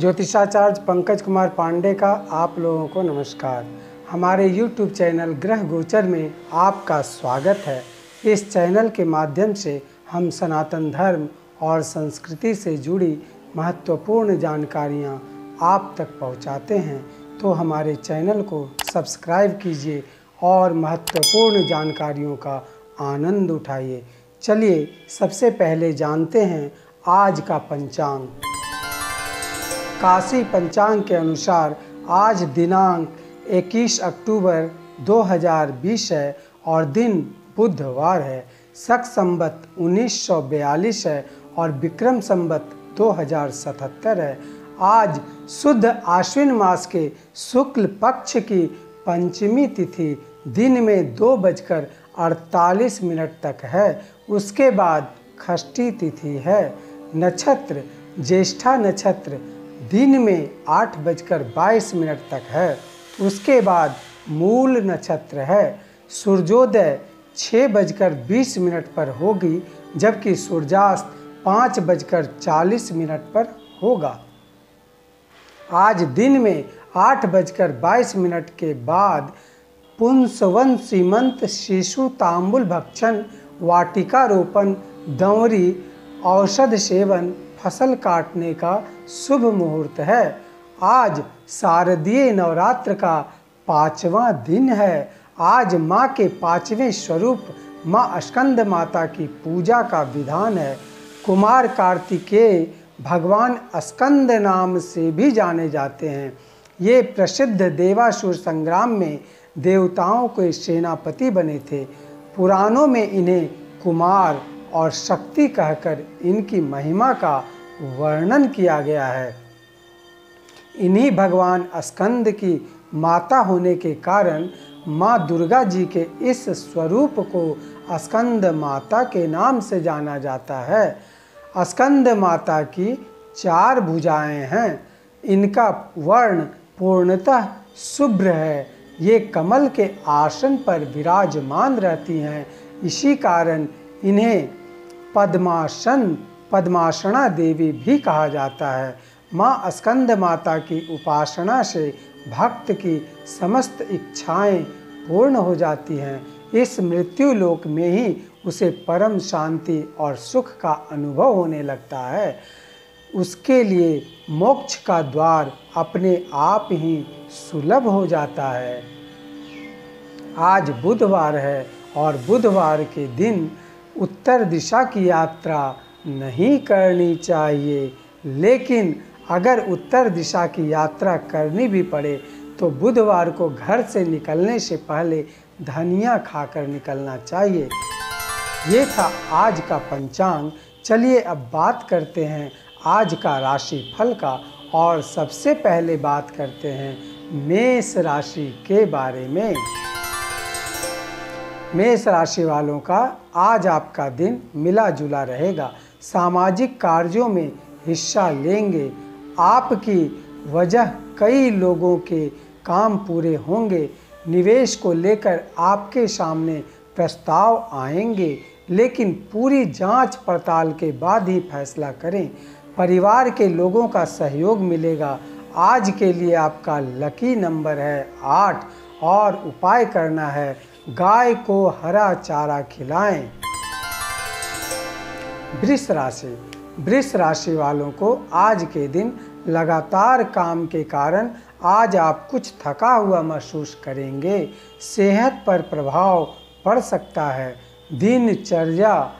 ज्योतिषाचार्य पंकज कुमार पांडे का आप लोगों को नमस्कार। हमारे YouTube चैनल ग्रह गोचर में आपका स्वागत है। इस चैनल के माध्यम से हम सनातन धर्म और संस्कृति से जुड़ी महत्वपूर्ण जानकारियाँ आप तक पहुँचाते हैं तो हमारे चैनल को सब्सक्राइब कीजिए और महत्वपूर्ण जानकारियों का आनंद उठाइए। चलिए, सबसे पहले जानते हैं आज का पंचांग। काशी पंचांग के अनुसार आज दिनांक 21 अक्टूबर 2020 है और दिन बुधवार है। शक संबत 1942 है और विक्रम संबत 2077 है। आज शुद्ध आश्विन मास के शुक्ल पक्ष की पंचमी तिथि दिन में दो बजकर अड़तालीस मिनट तक है। उसके बाद खष्टी तिथि है। नक्षत्र, ज्येष्ठा नक्षत्र दिन में आठ बजकर बाईस मिनट तक है। उसके बाद मूल नक्षत्र है। सूर्योदय छः बजकर बीस मिनट पर होगी, जबकि सूर्यास्त पाँच बजकर चालीस मिनट पर होगा। आज दिन में आठ बजकर बाईस मिनट के बाद पुंसवन सीमंत शिशु तांबुल भक्षण वाटिका रोपण दंवरी, औषध सेवन फ़सल काटने का शुभ मुहूर्त है। आज शारदीय नवरात्र का पांचवा दिन है। आज माँ के पाँचवें स्वरूप, माँ स्कंद माता की पूजा का विधान है। कुमार कार्तिकेय भगवान स्कंद नाम से भी जाने जाते हैं। ये प्रसिद्ध देवासुर संग्राम में देवताओं के सेनापति बने थे। पुराणों में इन्हें कुमार और शक्ति कहकर इनकी महिमा का वर्णन किया गया है। इन्हीं भगवान स्कंद की माता होने के कारण माँ दुर्गा जी के इस स्वरूप को स्कंद माता के नाम से जाना जाता है। स्कंद माता की चार भुजाएँ हैं। इनका वर्ण पूर्णतः शुभ्र है। ये कमल के आसन पर विराजमान रहती हैं। इसी कारण इन्हें पद्मासन, पद्मासना देवी भी कहा जाता है। माँ स्कंद माता की उपासना से भक्त की समस्त इच्छाएँ पूर्ण हो जाती हैं। इस मृत्यु लोक में ही उसे परम शांति और सुख का अनुभव होने लगता है। उसके लिए मोक्ष का द्वार अपने आप ही सुलभ हो जाता है। आज बुधवार है और बुधवार के दिन उत्तर दिशा की यात्रा नहीं करनी चाहिए। लेकिन अगर उत्तर दिशा की यात्रा करनी भी पड़े तो बुधवार को घर से निकलने से पहले धनिया खाकर निकलना चाहिए। ये था आज का पंचांग। चलिए अब बात करते हैं आज का राशि फल का, और सबसे पहले बात करते हैं मेष राशि के बारे में। मेष राशि वालों का आज आपका दिन मिला जुला रहेगा। सामाजिक कार्यों में हिस्सा लेंगे। आपकी वजह कई लोगों के काम पूरे होंगे। निवेश को लेकर आपके सामने प्रस्ताव आएँगे, लेकिन पूरी जाँच पड़ताल के बाद ही फैसला करें। परिवार के लोगों का सहयोग मिलेगा। आज के लिए आपका लकी नंबर है आठ और उपाय करना है। गाय को हरा चारा खिलाएँ। वृष राशि। वृष राशि वालों को आज के दिन लगातार काम के कारण आज आप कुछ थका हुआ महसूस करेंगे। सेहत पर प्रभाव पड़ सकता है। दिनचर्या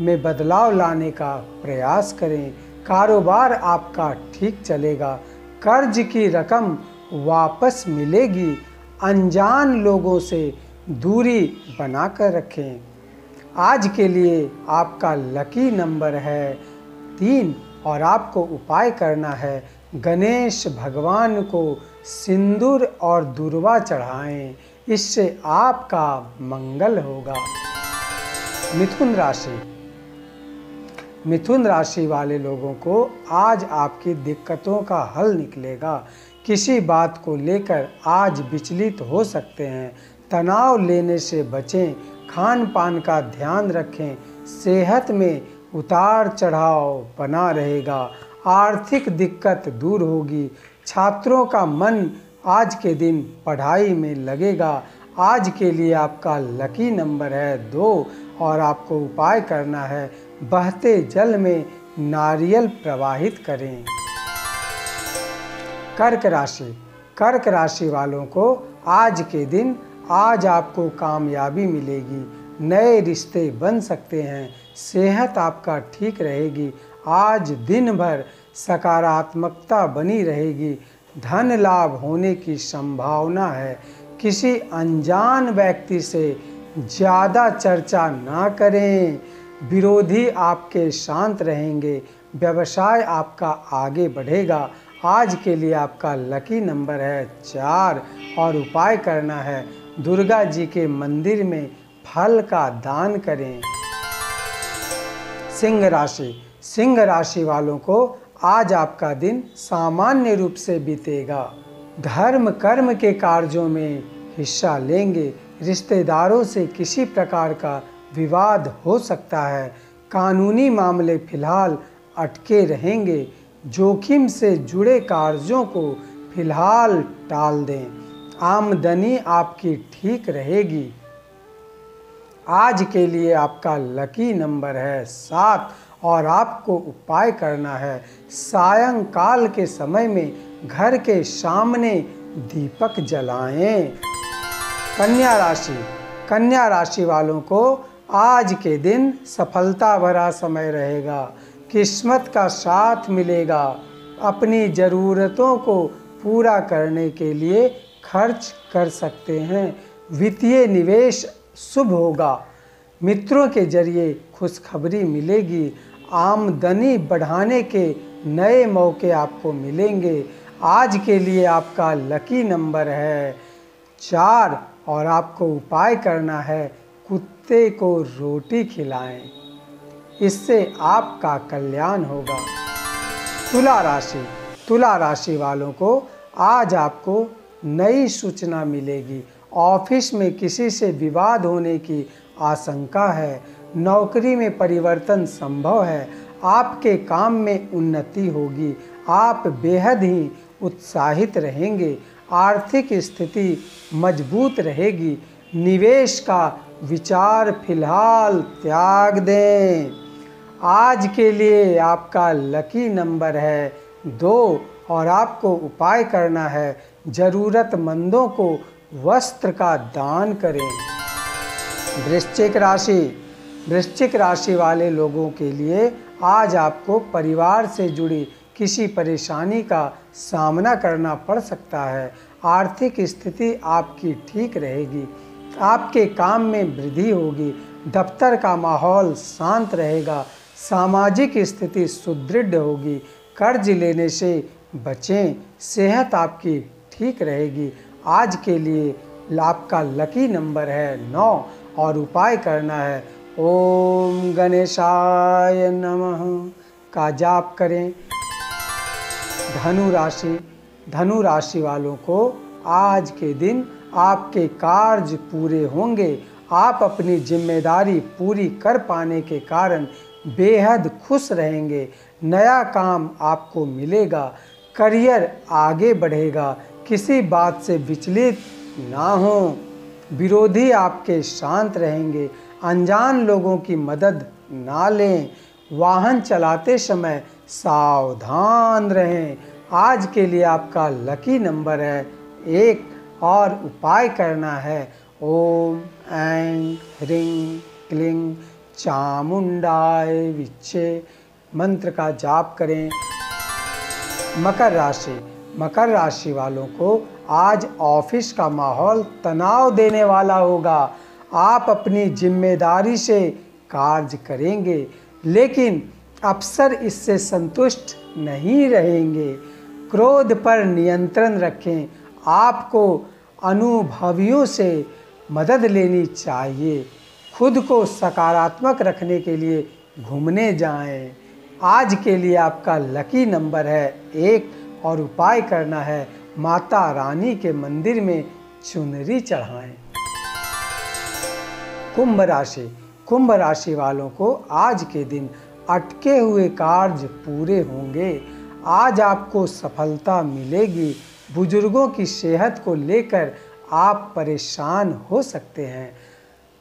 में बदलाव लाने का प्रयास करें। कारोबार आपका ठीक चलेगा। कर्ज की रकम वापस मिलेगी। अनजान लोगों से दूरी बनाकर रखें। आज के लिए आपका लकी नंबर है तीन और आपको उपाय करना है। गणेश भगवान को सिंदूर और दुर्वा चढ़ाएँ। इससे आपका मंगल होगा। मिथुन राशि। मिथुन राशि वाले लोगों को आज आपकी दिक्कतों का हल निकलेगा। किसी बात को लेकर आज विचलित हो सकते हैं। तनाव लेने से बचें खान पान का ध्यान रखें, सेहत में उतार चढ़ाव बना रहेगा, आर्थिक दिक्कत दूर होगी, छात्रों का मन आज के दिन पढ़ाई में लगेगा, आज के लिए आपका लकी नंबर है दो और आपको उपाय करना है, बहते जल में नारियल प्रवाहित करें। कर्क राशि कर्क राशि वालों को आज के दिन आज आपको कामयाबी मिलेगी, नए रिश्ते बन सकते हैं, सेहत आपका ठीक रहेगी, आज दिन भर सकारात्मकता बनी रहेगी, धन लाभ होने की संभावना है। किसी अनजान व्यक्ति से ज़्यादा चर्चा ना करें, विरोधी आपके शांत रहेंगे, व्यवसाय आपका आगे बढ़ेगा। आज के लिए आपका लकी नंबर है चार और उपाय करना है। दुर्गा जी के मंदिर में फल का दान करें। सिंह राशि। सिंह राशि वालों को आज आपका दिन सामान्य रूप से बीतेगा। धर्म, कर्म के कार्यों में हिस्सा लेंगे। रिश्तेदारों से किसी प्रकार का विवाद हो सकता है। कानूनी मामले फ़िलहाल अटके रहेंगे। जोखिम से जुड़े कार्यों को फ़िलहाल टाल दें। आमदनी आपकी ठीक रहेगी। आज के लिए आपका लकी नंबर है सात और आपको उपाय करना है। सायंकाल के समय में घर के सामने दीपक जलाएँ। कन्या राशि कन्या राशि वालों को आज के दिन सफलता भरा समय रहेगा। किस्मत का साथ मिलेगा। अपनी ज़रूरतों को पूरा करने के लिए खर्च कर सकते हैं। वित्तीय निवेश शुभ होगा। मित्रों के ज़रिए खुशखबरी मिलेगी। आमदनी बढ़ाने के नए मौके आपको मिलेंगे। आज के लिए आपका लकी नंबर है चार और आपको उपाय करना है। कुत्ते को रोटी खिलाएँ। इससे आपका कल्याण होगा। तुला राशि। तुला राशि वालों को आज आपको नई सूचना मिलेगी। ऑफ़िस में किसी से विवाद होने की आशंका है। नौकरी में परिवर्तन संभव है। आपके काम में उन्नति होगी। आप बेहद ही उत्साहित रहेंगे। आर्थिक स्थिति मज़बूत रहेगी। निवेश का विचार फ़िलहाल त्याग दें। आज के लिए आपका लकी नंबर है दो और आपको उपाय करना है। ज़रूरतमंदों को वस्त्र का दान करें। वृश्चिक राशि। वृश्चिक राशि वाले लोगों के लिए आज आपको परिवार से जुड़ी किसी परेशानी का सामना करना पड़ सकता है। आर्थिक स्थिति आपकी ठीक रहेगी। आपके काम में वृद्धि होगी। दफ्तर का माहौल शांत रहेगा। सामाजिक स्थिति सुदृढ़ होगी। कर्ज लेने से बचें। सेहत आपकी ठीक रहेगी। आज के लिए आपका लकी नंबर है नौ और उपाय करना है। ओम गणेशाय नमः। का जाप करें। धनु राशि धनु राशि वालों को आज के दिन आपके कार्य पूरे होंगे। आप अपनी ज़िम्मेदारी पूरी कर पाने के कारण बेहद खुश रहेंगे। नया काम आपको मिलेगा। करियर आगे बढ़ेगा। किसी बात से विचलित ना हो। विरोधी आपके शांत रहेंगे। अनजान लोगों की मदद ना लें। वाहन चलाते समय सावधान रहें। आज के लिए आपका लकी नंबर है। एक और उपाय करना है। ओम, ऐं, ह्रीं, क्लीं, चामुंडाय, विच्छे, मंत्र का जाप करें। मकर राशि। मकर राशि वालों को आज ऑफ़िस का माहौल तनाव देने वाला होगा। आप अपनी ज़िम्मेदारी से कार्य करेंगे, लेकिन अफसर इससे संतुष्ट नहीं रहेंगे। क्रोध पर नियंत्रण रखें। आपको अनुभवियों से मदद लेनी चाहिए। खुद को सकारात्मक रखने के लिए घूमने जाएँ। आज के लिए आपका लकी नंबर है एक और उपाय करना है, माता रानी के मंदिर में चुनरी चढ़ाएँ। कुंभ राशि। कुंभ राशि वालों को आज के दिन अटके हुए कार्य पूरे होंगे। आज आपको सफलता मिलेगी। बुज़ुर्गों की सेहत को लेकर आप परेशान हो सकते हैं।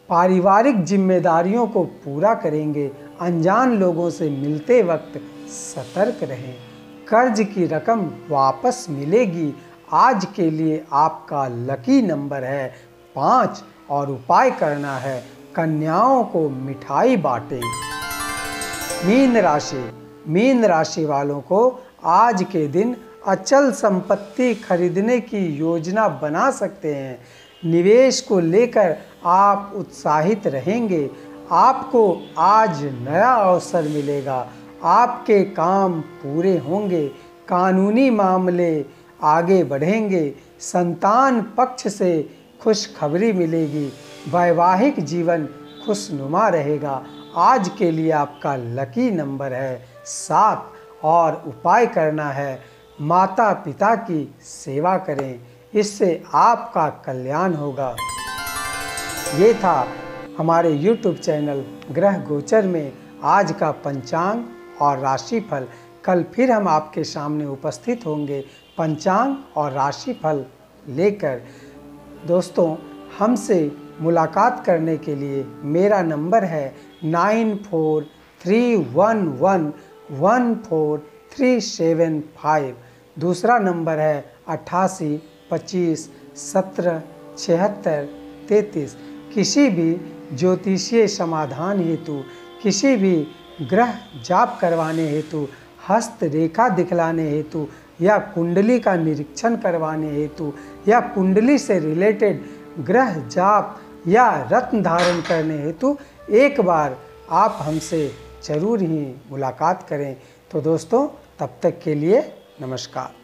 पारिवारिक जिम्मेदारियों को पूरा करेंगे। अनजान लोगों से मिलते वक्त सतर्क रहें। कर्ज की रकम वापस मिलेगी। आज के लिए आपका लकी नंबर है पाँच और उपाय करना है। कन्याओं को मिठाई बांटें। मीन राशि। मीन राशि वालों को आज के दिन अचल संपत्ति खरीदने की योजना बना सकते हैं। निवेश को लेकर आप उत्साहित रहेंगे। आपको आज नया अवसर मिलेगा। आपके काम पूरे होंगे, कानूनी मामले आगे बढ़ेंगे, संतान पक्ष से खुशखबरी मिलेगी, वैवाहिक जीवन खुशनुमा रहेगा। आज के लिए आपका लकी नंबर है सात और उपाय करना है माता पिता की सेवा करें, इससे आपका कल्याण होगा। ये था हमारे YouTube चैनल ग्रह गोचर में आज का पंचांग। और राशिफल। कल फिर हम आपके सामने उपस्थित होंगे पंचांग और राशिफल लेकर। दोस्तों, हमसे मुलाकात करने के लिए मेरा नंबर है nine four three one one one four three seven five. दूसरा नंबर है अट्ठासी पच्चीस सत्रह छिहत्तर तैंतीस। किसी भी ज्योतिषीय समाधान हेतु, किसी भी ग्रह जाप करवाने हेतु, हस्त रेखा दिखलाने हेतु, या कुंडली का निरीक्षण करवाने हेतु, या कुंडली से रिलेटेड ग्रह जाप या रत्न धारण करने हेतु एक बार आप हमसे ज़रूर ही मुलाकात करें। तो दोस्तों, तब तक के लिए नमस्कार।